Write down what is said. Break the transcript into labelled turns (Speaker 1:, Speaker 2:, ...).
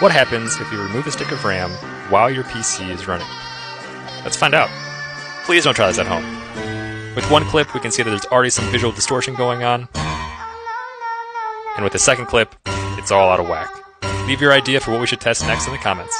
Speaker 1: What happens if you remove a stick of RAM while your PC is running? Let's find out. Please don't try this at home. With one clip, we can see that there's already some visual distortion going on. And with the second clip, it's all out of whack. Leave your idea for what we should test next in the comments.